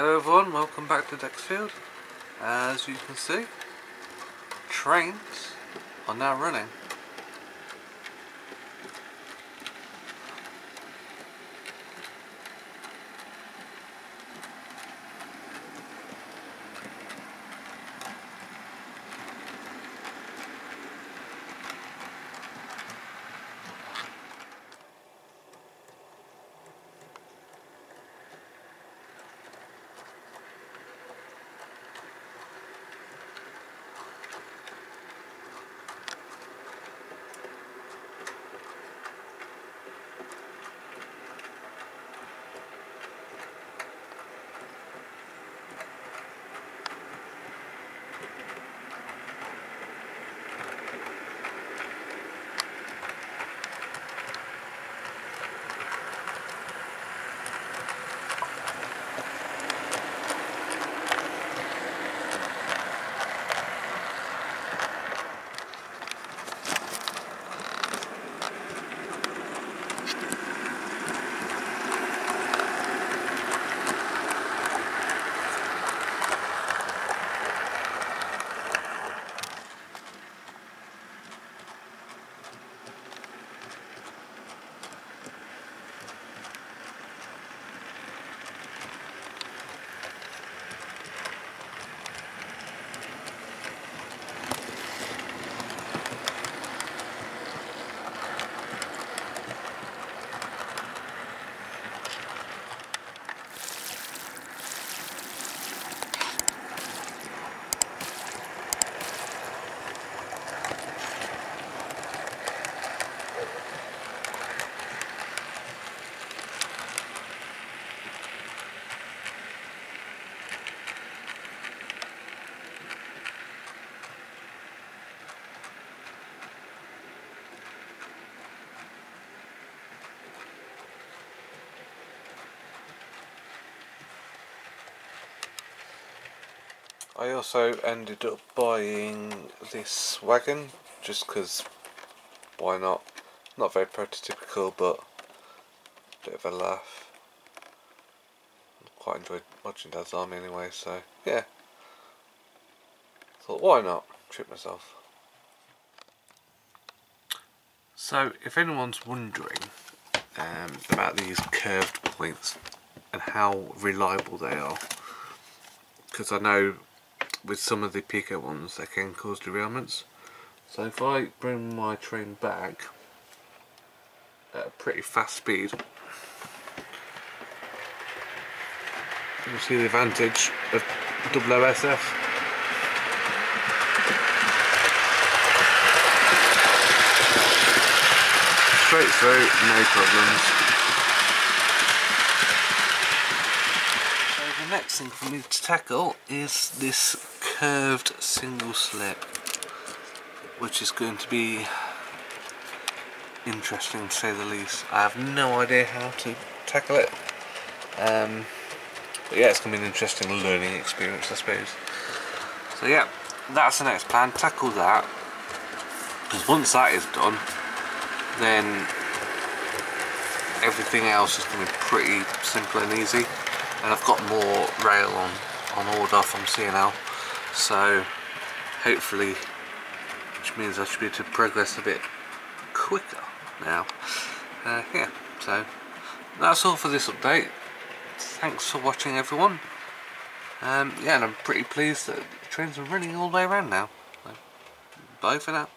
Hello everyone, welcome back to Dexfield. As you can see, trains are now running. I also ended up buying this wagon just because why not? Not very prototypical but a bit of a laugh. Quite enjoyed watching Dad's Army anyway so yeah. Thought why not? Treat myself. So if anyone's wondering um, about these curved points and how reliable they are because I know with some of the Peco ones they can cause derailments. So if I bring my train back at a pretty fast speed you see the advantage of double. Straight through, no problems. Next thing for me to tackle is this curved single slip which is going to be interesting to say the least. I have no idea how to tackle it. Um, but yeah, it's going to be an interesting learning experience I suppose. So yeah, that's the next plan, tackle that. Because once that is done, then everything else is going to be pretty simple and easy. And I've got more rail on, on order from C&L so hopefully which means I should be able to progress a bit quicker now. Uh, yeah so that's all for this update. Thanks for watching everyone. Um, yeah and I'm pretty pleased that the trains are running all the way around now. So, bye for now